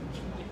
much.